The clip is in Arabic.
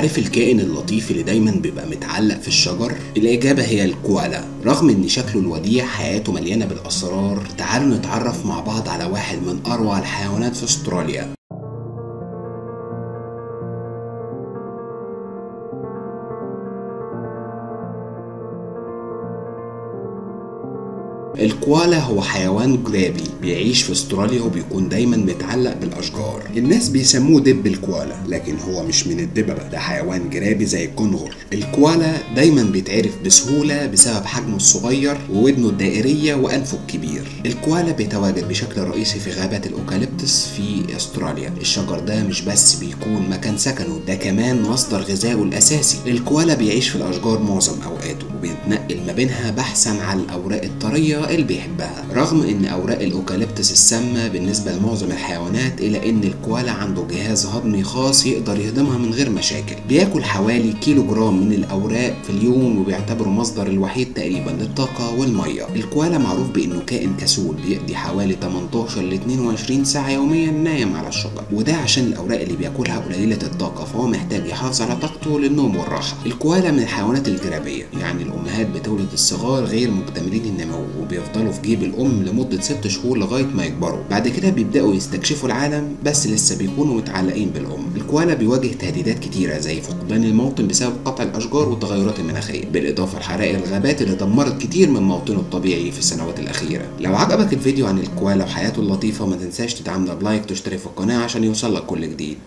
عارف الكائن اللطيف اللي دايما بيبقى متعلق في الشجر؟ الإجابة هي الكوالا رغم إن شكله الوديع حياته مليانة بالأسرار تعالوا نتعرف مع بعض على واحد من أروع الحيوانات في أستراليا الكوالا هو حيوان جرابي بيعيش في استراليا وبيكون دايما متعلق بالأشجار. الناس بيسموه دب الكوالا لكن هو مش من الدببة ده حيوان جرابي زي الكنغر. الكوالا دايما بيتعرف بسهولة بسبب حجمه الصغير وودنه الدائرية وأنفه الكبير. الكوالا بيتواجد بشكل رئيسي في غابات الأوكاليبتس في أستراليا. الشجر ده مش بس بيكون مكان سكنه ده كمان مصدر غذائه الأساسي. الكوالا بيعيش في الأشجار معظم أوقاته وبيتنقل ما بينها بحثا عن الأوراق الطرية اللي بيحبها رغم إن أوراق الأوكاليبتس السامة بالنسبة لمعظم الحيوانات الا إن الكوالا عنده جهاز هضمي خاص يقدر يهضمها من غير مشاكل. بياكل حوالي كيلو جرام من الأوراق في اليوم وبيعتبره مصدر الوحيد تقريبا للطاقة والمية. الكوالا معروف بإنه كائن كسول بيقضي حوالي 18 ل 22 ساعة يوميا نايم على الشجر وده عشان الأوراق اللي بياكلها قليلة الطاقة فهو محتاج يحافظ على طاقته للنوم والراحة. الكوالا من الحيوانات الجرابية يعني الامهات بتولد الصغار غير مكتملين النمو وبيفضلوا في جيب الأم لمدة ست شهور لغاية ما يكبروا. بعد كده بيبدأوا يستكشفوا العالم بس لسه بيكونوا متعلقين بالأم. الكوالا بيواجه تهديدات كتيرة زي فقدان الموطن بسبب قطع الأشجار والتغيرات المناخية. بالإضافة لحرائق الغابات اللي دمرت كتير من موطنه الطبيعي في السنوات الأخيرة. لو عجبك الفيديو عن الكوالا وحياته اللطيفة ما تنساش تدعمنا ب like وتشترك في القناة عشان يوصلك كل جديد.